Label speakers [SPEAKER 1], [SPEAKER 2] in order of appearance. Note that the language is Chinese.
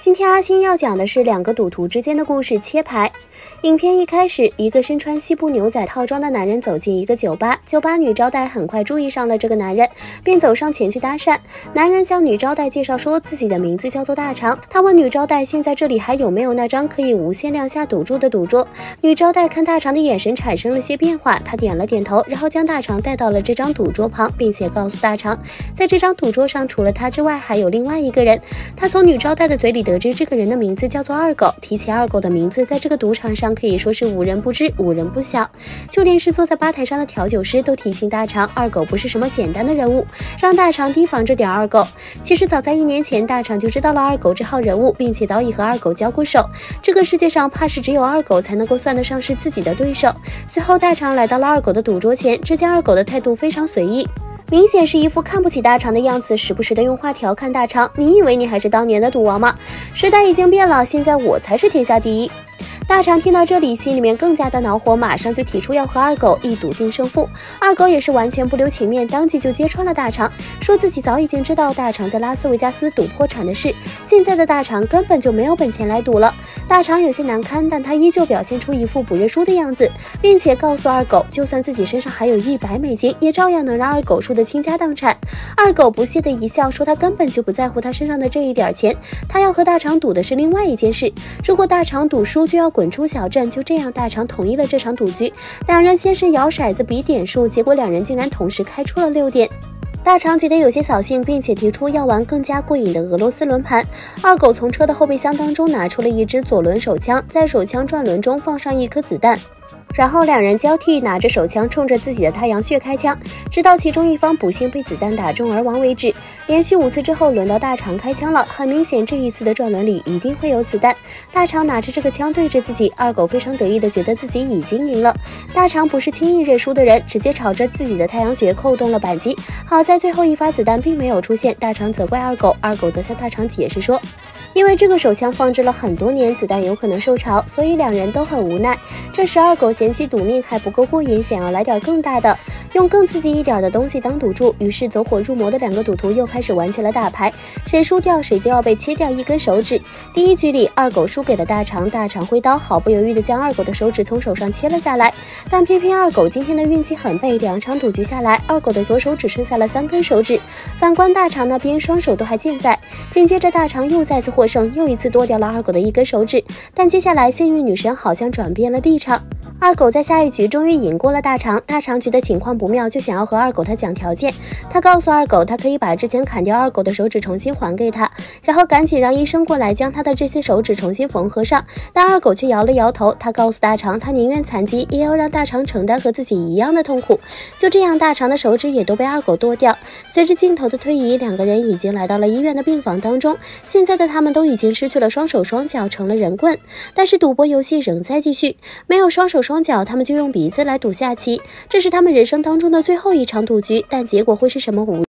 [SPEAKER 1] 今天阿星要讲的是两个赌徒之间的故事切牌。影片一开始，一个身穿西部牛仔套装的男人走进一个酒吧，酒吧女招待很快注意上了这个男人，便走上前去搭讪。男人向女招待介绍说自己的名字叫做大肠，他问女招待现在这里还有没有那张可以无限量下赌注的赌桌。女招待看大肠的眼神产生了些变化，她点了点头，然后将大肠带到了这张赌桌旁，并且告诉大肠，在这张赌桌上除了他之外还有另外一个人。他从女招待的嘴里。得知这个人的名字叫做二狗，提起二狗的名字，在这个赌场上可以说是无人不知，无人不晓。就连是坐在吧台上的调酒师都提醒大肠，二狗不是什么简单的人物，让大肠提防着点二狗。其实早在一年前，大肠就知道了二狗这号人物，并且早已和二狗交过手。这个世界上怕是只有二狗才能够算得上是自己的对手。随后，大肠来到了二狗的赌桌前，只见二狗的态度非常随意。明显是一副看不起大肠的样子，时不时的用话调侃大肠：“你以为你还是当年的赌王吗？时代已经变了，现在我才是天下第一。”大肠听到这里，心里面更加的恼火，马上就提出要和二狗一赌定胜负。二狗也是完全不留情面，当即就揭穿了大肠，说自己早已经知道大肠在拉斯维加斯赌破产的事，现在的大肠根本就没有本钱来赌了。大肠有些难堪，但他依旧表现出一副不认输的样子，并且告诉二狗，就算自己身上还有一百美金，也照样能让二狗输得倾家荡产。二狗不屑的一笑，说他根本就不在乎他身上的这一点钱，他要和大肠赌的是另外一件事。如果大肠赌输，就要。滚出小镇，就这样，大肠同意了这场赌局。两人先是摇骰子比点数，结果两人竟然同时开出了六点。大肠觉得有些扫兴，并且提出要玩更加过瘾的俄罗斯轮盘。二狗从车的后备箱当中拿出了一支左轮手枪，在手枪转轮中放上一颗子弹。然后两人交替拿着手枪，冲着自己的太阳穴开枪，直到其中一方不幸被子弹打中而亡为止。连续五次之后，轮到大肠开枪了。很明显，这一次的转轮里一定会有子弹。大肠拿着这个枪对着自己，二狗非常得意的觉得自己已经赢了。大肠不是轻易认输的人，直接朝着自己的太阳穴扣动了扳机。好在最后一发子弹并没有出现。大肠责怪二狗，二狗则向大肠解释说。因为这个手枪放置了很多年，子弹有可能受潮，所以两人都很无奈。这时二狗嫌弃赌命还不够过瘾，想要来点更大的，用更刺激一点的东西当赌注。于是走火入魔的两个赌徒又开始玩起了打牌，谁输掉谁就要被切掉一根手指。第一局里，二狗输给了大肠，大肠挥刀毫不犹豫地将二狗的手指从手上切了下来。但偏偏二狗今天的运气很背，两场赌局下来，二狗的左手只剩下了三根手指。反观大肠那边，双手都还健在。紧接着，大肠又再次。获胜，又一次剁掉了二狗的一根手指，但接下来幸运女神好像转变了立场。二狗在下一局终于赢过了大肠，大肠觉得情况不妙，就想要和二狗他讲条件。他告诉二狗，他可以把之前砍掉二狗的手指重新还给他，然后赶紧让医生过来将他的这些手指重新缝合上。但二狗却摇了摇头，他告诉大肠，他宁愿残疾，也要让大肠承担和自己一样的痛苦。就这样，大肠的手指也都被二狗剁掉。随着镜头的推移，两个人已经来到了医院的病房当中。现在的他们都已经失去了双手双脚，成了人棍。但是赌博游戏仍在继续，没有双手。双脚，他们就用鼻子来赌下棋，这是他们人生当中的最后一场赌局，但结果会是什么？无